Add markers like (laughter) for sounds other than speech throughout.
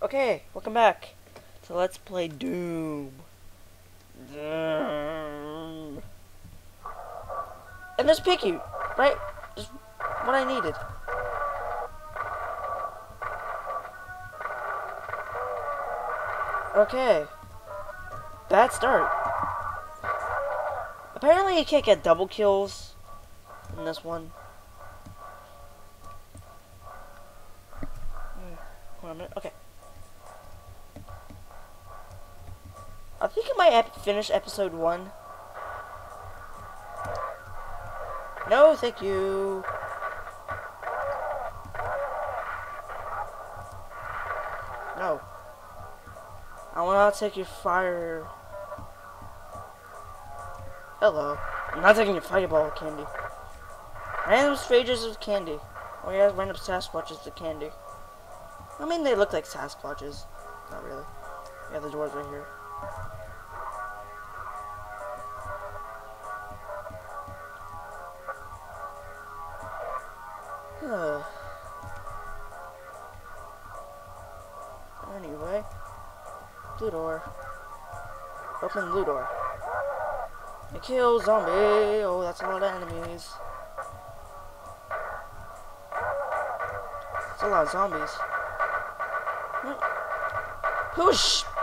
Okay, welcome back So Let's Play Doom. Doom. And there's Picky, right? Just what I needed. Okay. Bad start. Apparently you can't get double kills in this one. Hmm. Okay. I think I might ep finish episode one. No, thank you. No. I not take your fire. Hello. I'm not taking your fireball candy. Random strangers of candy. Oh yeah, random Sasquatches of candy. I mean, they look like Sasquatches. Not really. Yeah, the door's right here. Huh. Anyway. Door. Open blue door. And kill zombie. Oh, that's a lot of enemies. It's a lot of zombies. Hmm. What?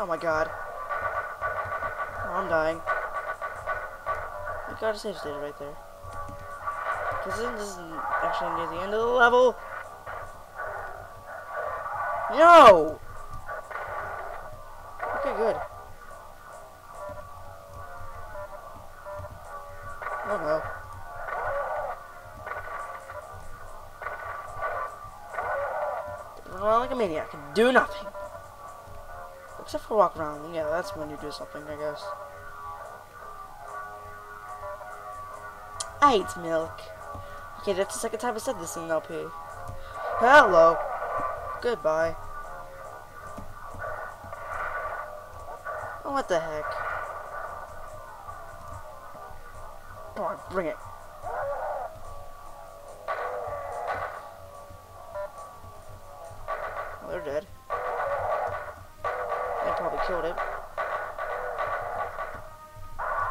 Oh my god. Oh, I'm dying. I got a safe stage right there. Because this isn't actually near the end of the level. No! Okay, good. Oh no. Around like a maniac do nothing. Except for walk around. Yeah, that's when you do something, I guess. I hate milk. Okay, that's the second time I said this in LP. Hello. Goodbye. Oh, what the heck? Come on, bring it. They're dead. Killed it.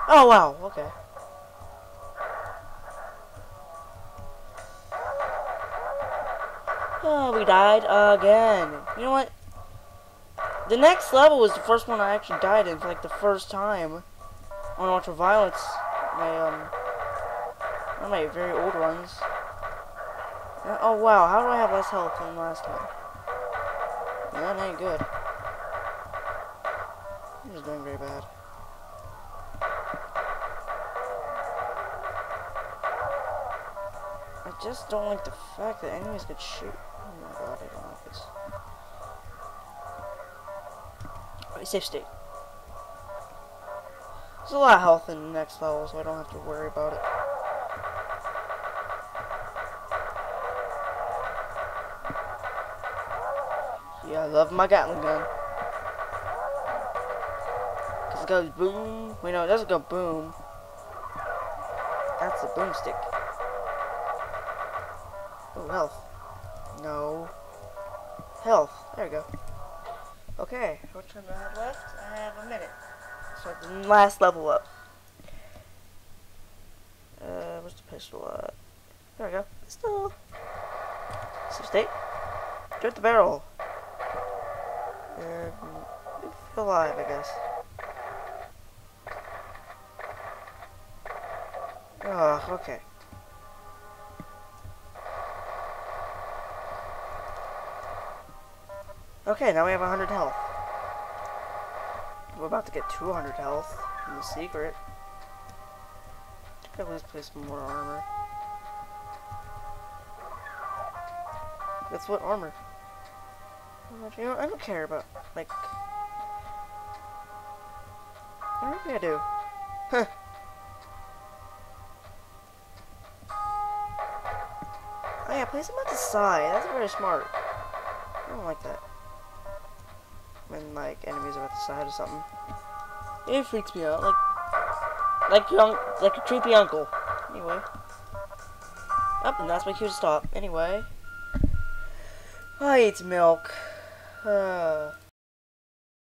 Oh, wow, okay. Oh, we died again. You know what? The next level was the first one I actually died in for like the first time on Ultra Violence. My um, one of my very old ones. Uh, oh wow, how do I have less health than last time? That ain't good. I'm just doing very bad. I just don't like the fact that enemies could shoot. Oh my god, I don't like this. Alright, save state. There's a lot of health in the next level, so I don't have to worry about it. Yeah, I love my Gatling gun. Goes boom. Wait, no, it doesn't go boom. That's a boomstick. Oh, health. No. Health. There we go. Okay, much time do I have left? I have a minute. So the last level up. Uh, where's the pistol at? There we go. Pistol. So state. Shoot the barrel. Feel alive, I guess. Oh, okay. Okay, now we have 100 health. We're about to get 200 health in the secret. At least place some more armor. That's what armor. You know, I don't care about, like... What do I do? Huh. Yeah, place them at the side. That's very smart. I don't like that when like enemies are at the side or something. It freaks me out, like like young like a creepy uncle. Anyway. Up, and that's my cue to stop. Anyway. I ate milk. (sighs) Uh,